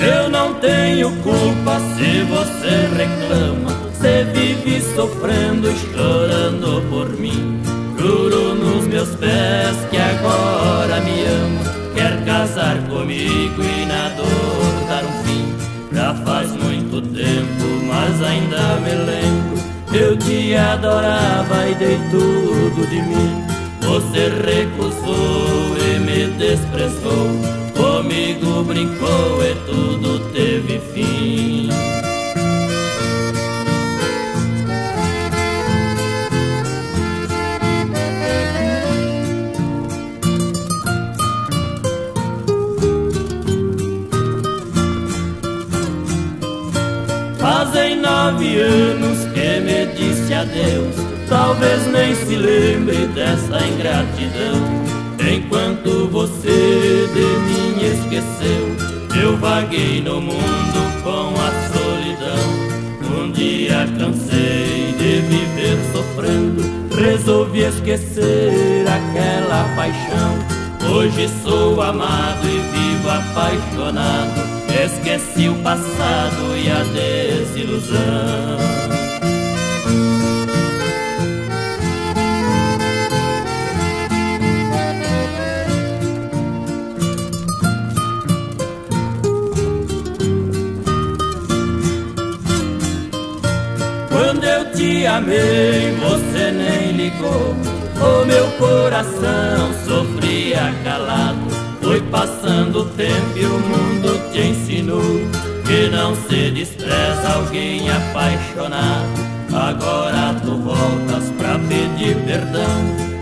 Eu não tenho culpa se você reclama. Você vive sofrendo e chorando por mim. Juro nos meus pés que agora me ama. Quer casar comigo e ainda me lembro. Eu te adorava e dei tudo de mim. Você recusou e me desprezou. Comigo brincou e tudo teve 39 anos que me disse adeus. Talvez nem se lembre dessa ingratidão. Enquanto você de mim esqueceu, eu vaguei no mundo com a solidão. Um dia cansei de viver sofrendo, resolvi esquecer aquela paixão. Hoje sou amado e vivo apaixonado. Esqueci o passado e a desilusão. Quando eu te amei, você nem ligou. O meu coração sofria calado. Foi passando o tempo e o mundo te ensinou que não se despreza alguém apaixonado. Agora tu voltas pra pedir perdão.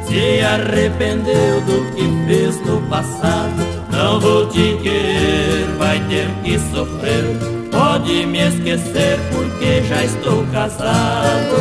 Se arrependeu do que fez no passado. Não vou te querer, vai ter que sofrer Pode me esquecer porque já estou casado